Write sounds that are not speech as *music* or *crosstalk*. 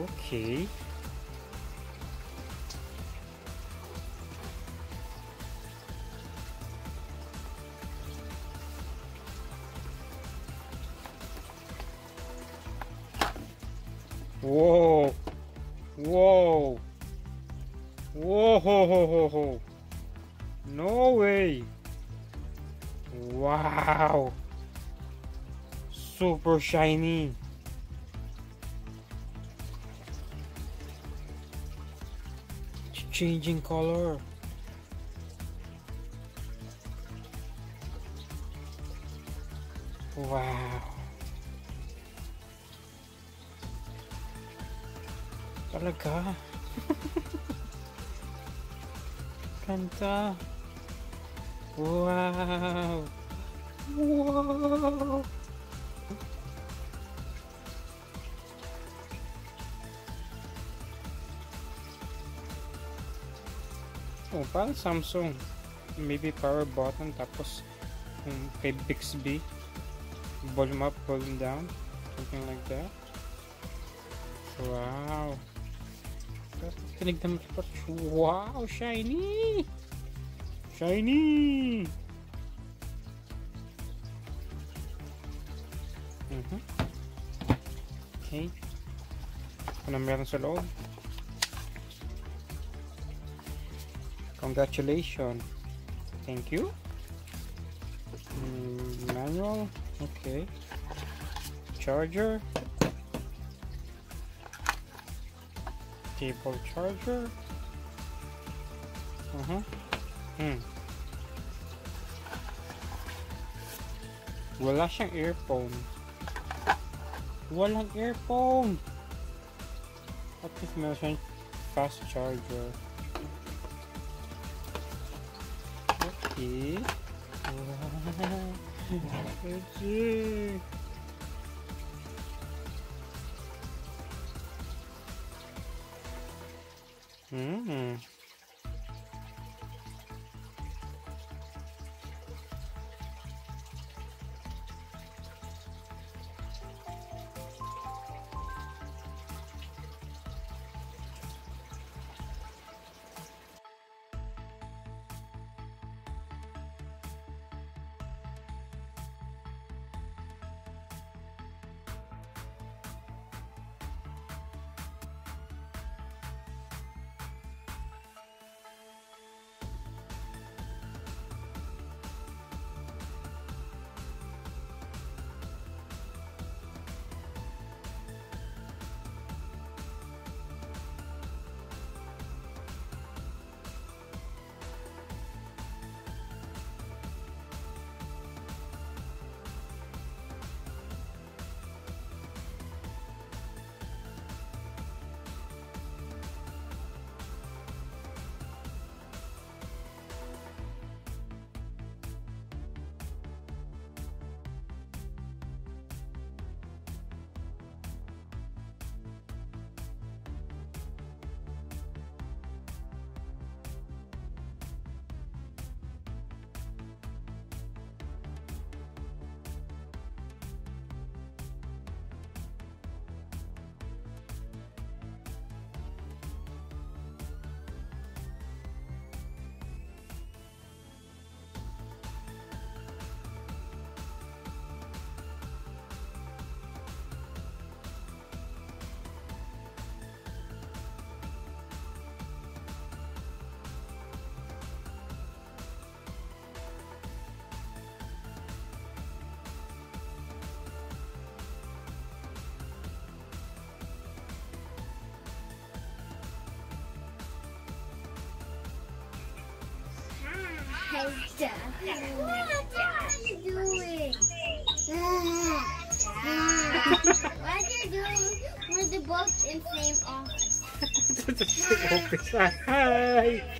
Okay. Whoa! Whoa! Whoa! Ho, ho, ho, ho. No way! Wow! Super shiny! Changing color. Wow! Talaga? *laughs* Ganda! Wow! Wow! Oh, parang Samsung. Maybe power button tapos um, kay Bixby. Volume up, volume down. Something like that. Wow. Tinignan mo pa. Wow, shiny! Shiny! Mhm. Okay. Ano meron sa loob? Congratulations. Thank you. Mm, manual. Okay. Charger. Cable charger. Uh-huh. Hmm. Wala siyang earphone. Walang earphone! At least meron siyang fast charger. Okay. *laughs* Okay. Hmm. Hey, What are you doing? what are you doing with the book in same *laughs* office? Hi!